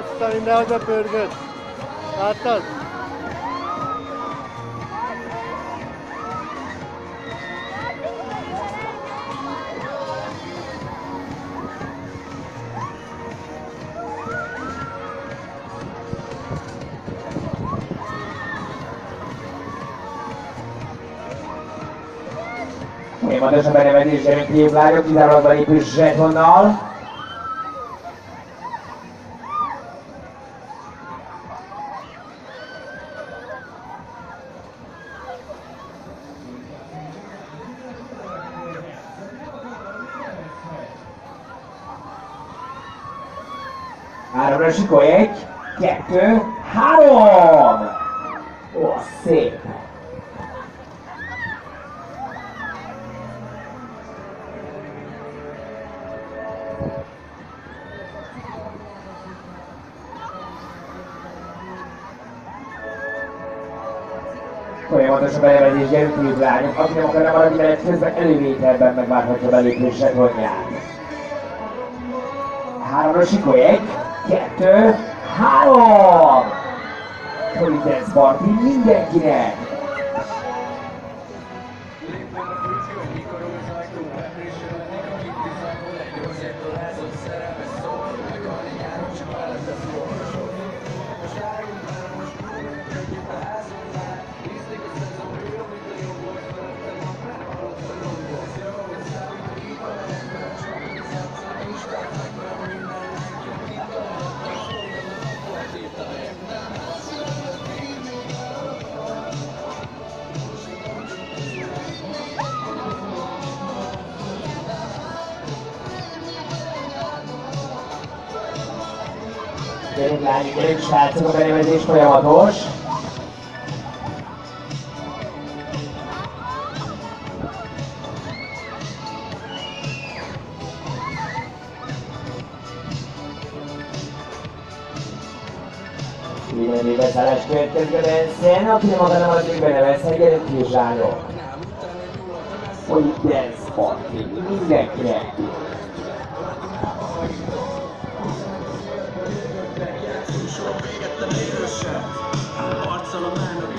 Azt a mindenhol bepörgött. Láttad? Folyamatosan benevezés Zsemin lányok, kizárólag belépő zsetonnal. Háromra sikolj, egy, kettő, három! Ó, szép! Folyamatosan benevezés gyerünk lányok, aki nem akarna maradni menet közben elővételben megvárhatja belépő zsetonját. Háromra sikolj, egy, kettő, három! Politesz parti mindenkinek! Gyerünk lányok, gyerünk srácok, a benevezés folyamatos. Mindenki beszállás következik a dancen, aki nem akarna maradni benevezhet, gyerünk ki zsánok. Hogy dance party, mindenkinek. Sorok végettem édőset Arccal a mának